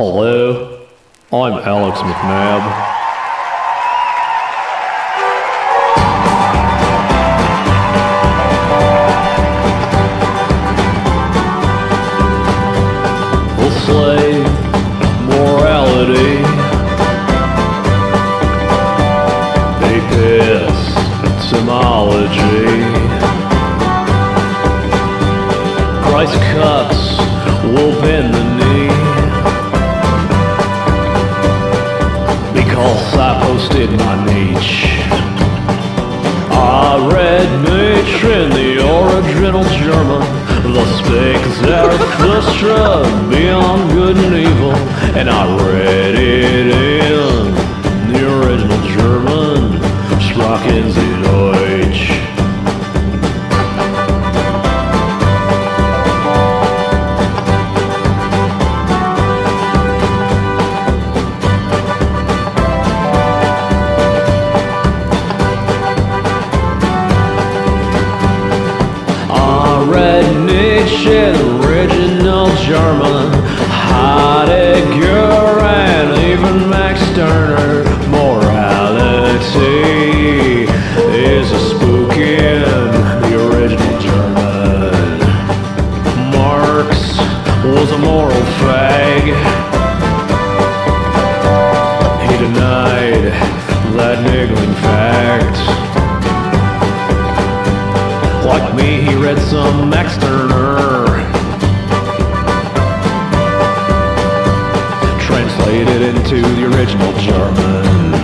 Hello, I'm Alex McNabb. We'll slay morality. Epistemology. Christ cuts will bend the my. I read Nietzsche in the original German, Thus Spake Zarathustra, Beyond Good and Evil, and I read Read Nietzsche, original German, Heidegger, and even Max Stirner. Morality is a spook in the original German. Marx was a moral fag. He denied that niggling fact. Me, he read some Max Stirner. Translated into the original German.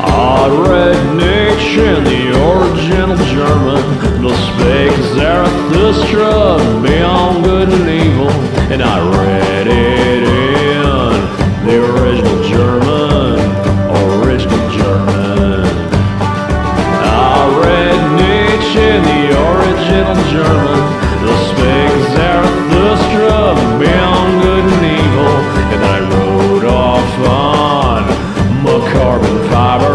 I read Nietzsche in the original German. Thus Spake Zarathustra, Beyond Good and Evil. And I read Barbara.